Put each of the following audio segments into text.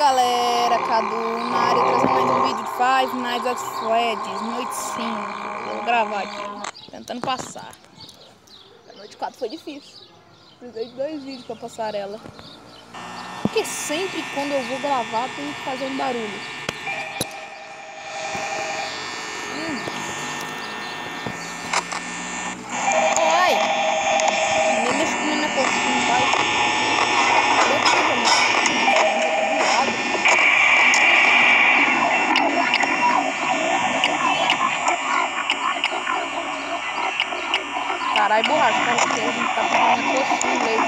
galera, Cadu na área trazendo mais um vídeo de Five Nights at Freddy's, noite 5. Vou gravar aqui, tentando passar. A noite 4 foi difícil. Precisei de dois vídeos pra passar ela. Porque sempre quando eu vou gravar tem que fazer um barulho. Caralho, borracha, cara, porque a gente tá pegando a coxinha inglês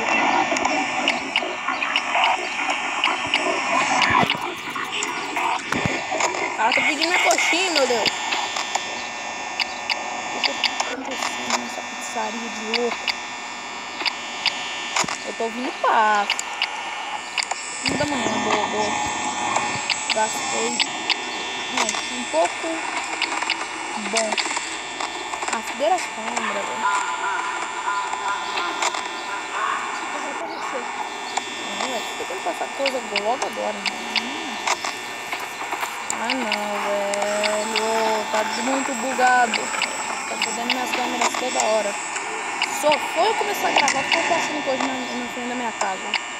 O cara tá pedindo minha coxinha, meu Deus. O que tá acontecendo nessa pizzaria de louco? Eu tô ouvindo passo. Um da manhã, boa, boa. Gastei é, um pouco bom. Ah, cadê as câmeras, velho? Não, tem que passar coisa logo agora. Hum. Ah não, velho. Tá muito bugado. Tá fazendo minhas câmeras toda hora. Só foi eu começar a gravar, ficou passando coisa no, no frente da minha casa.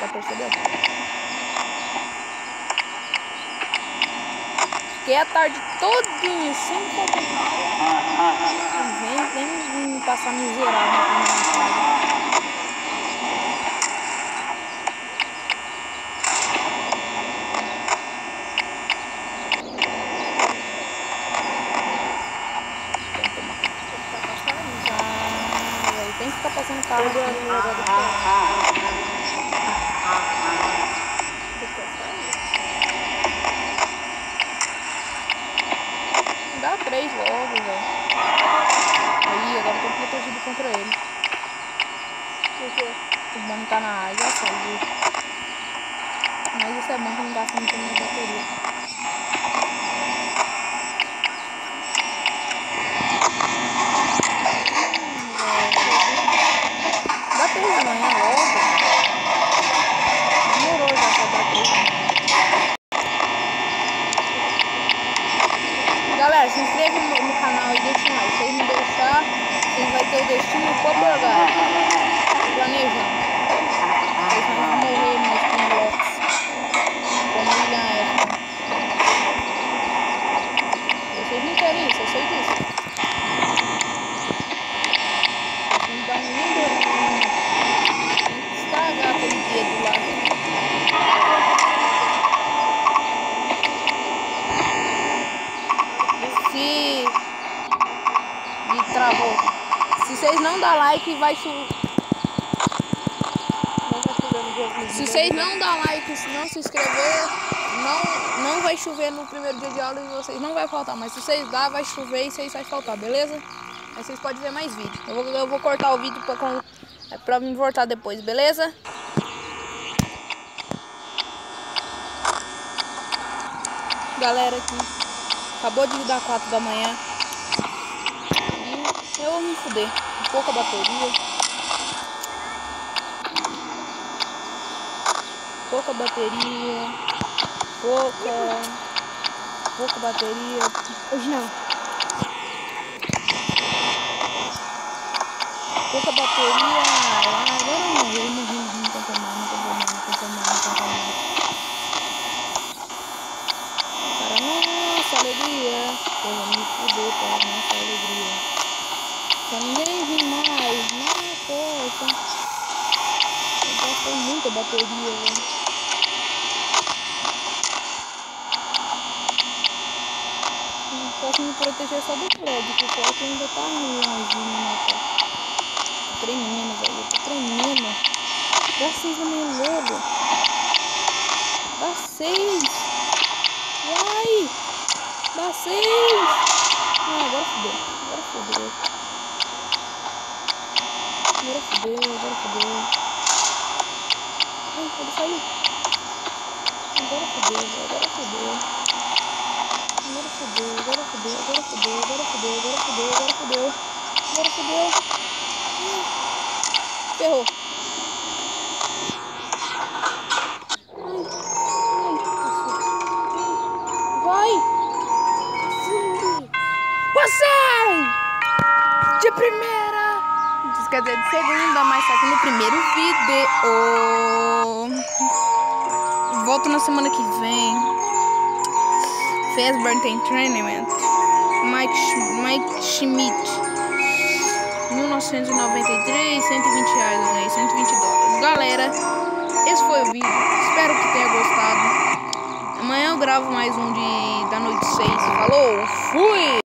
Já percebeu? Fiquei a tarde todinha sem faltar. Vem, vem me passar miserável na minha casa. Tem que ficar passando carro aqui. Dá três logo, velho. Aí, agora eu tô protegido contra ele. Por quê? O mano tá na área, saiu. Mas isso é bom que não gasta muito minha bateria. Dá três da manhã logo. Demorou já pra dar três da manhã. Galera, se inscreve no, no canal e deixa um like. Se vocês não deixar, vocês vão ter o destino Coborgar. Planejando. Vocês vão morrer mais com blocos. Como William Afton. Vocês não querem isso, eu sei disso. Vocês me dão um lindo. Tem que estragar aquele dedo lá. Se. Me travou. Se vocês não dá like, vai chover. Se vocês não dá like, se não se inscrever, não, não vai chover no primeiro dia de aula e vocês não vai faltar. Mas se vocês dá, vai chover e vocês vai faltar, beleza? Aí vocês podem ver mais vídeo. Eu vou, eu vou cortar o vídeo pra, é pra me voltar depois, beleza? Galera aqui, acabou de dar 4 da manhã. E eu vou me fuder. Pouca bateria. pouca bateria, pouca, pouca bateria. Hoje não. Pouca bateria. Ah, agora eu morri, eu morri, morri, não conta mais, não conta mais, não conta mais, não conta mais. Para nossa alegria, eu fuder para nossa alegria. Pra ninguém vir mais, não poxa. Eu gastei muita bateria, velho. Eu posso me proteger só do Fred, porque o Fred ainda tá longe no Natal. Tô tremendo, velho. Tô tremendo. Dá seis da manhã logo. Dá seis. Uai. Dá seis. Ah, agora fudeu. Agora fudeu. Agora fudeu, agora fudeu. Ai, ele saiu. Agora fudeu, agora fudeu. Agora fudeu, agora fudeu, agora fudeu, agora fudeu, agora fudeu, agora fudeu. Agora fudeu. Ferrou. De primeira! Quer dizer de segunda, mas só que no primeiro vídeo. Volto na semana que vem. Fesburn tem treinamento. Mike, Mike Schmidt. 1993, 120 reais ganhei, 120 dólares. Galera, esse foi o vídeo. Espero que tenha gostado. Amanhã eu gravo mais um de da noite 6. Falou, fui!